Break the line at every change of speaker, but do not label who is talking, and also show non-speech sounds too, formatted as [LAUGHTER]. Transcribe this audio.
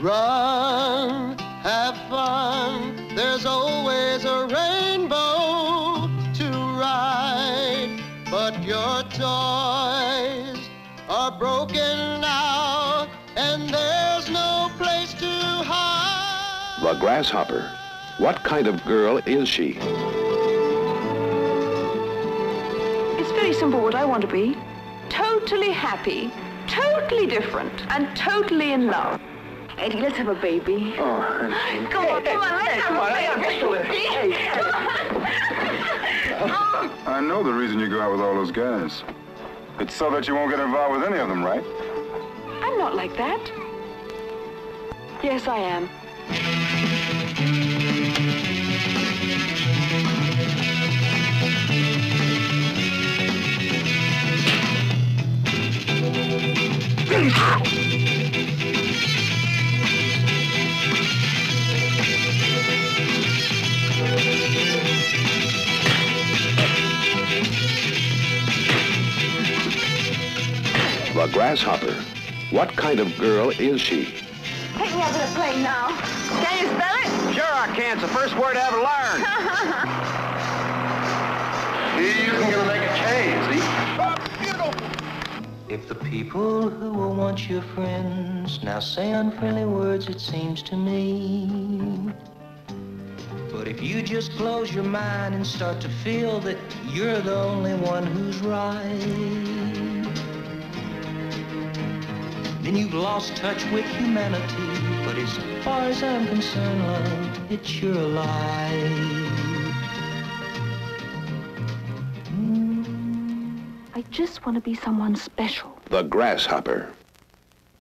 Run, have fun, there's always a rainbow to ride. But your toys are broken now, and there's no place to hide.
The Grasshopper. What kind of girl is she?
It's very simple what I want to be. Totally happy, totally different, and totally in love. Eddie, let's have a baby.
Oh,
Come on, come on, let's have a baby.
I know the reason you go out with all those guys. It's so that you won't get involved with any of them, right?
I'm not like that. Yes, I am.
The Grasshopper. What kind of girl is she?
Take me up in a plane now. Can you spell it?
Sure I can. It's the first word I ever learned. [LAUGHS]
He's gonna make a change, see?
If the people who were once your friends now say unfriendly words, it seems to me. But if you just close your mind and start to feel that you're the only one who's right, then you've lost touch with humanity. But as far as I'm concerned, love, it's your life.
I just want to be someone special.
The Grasshopper.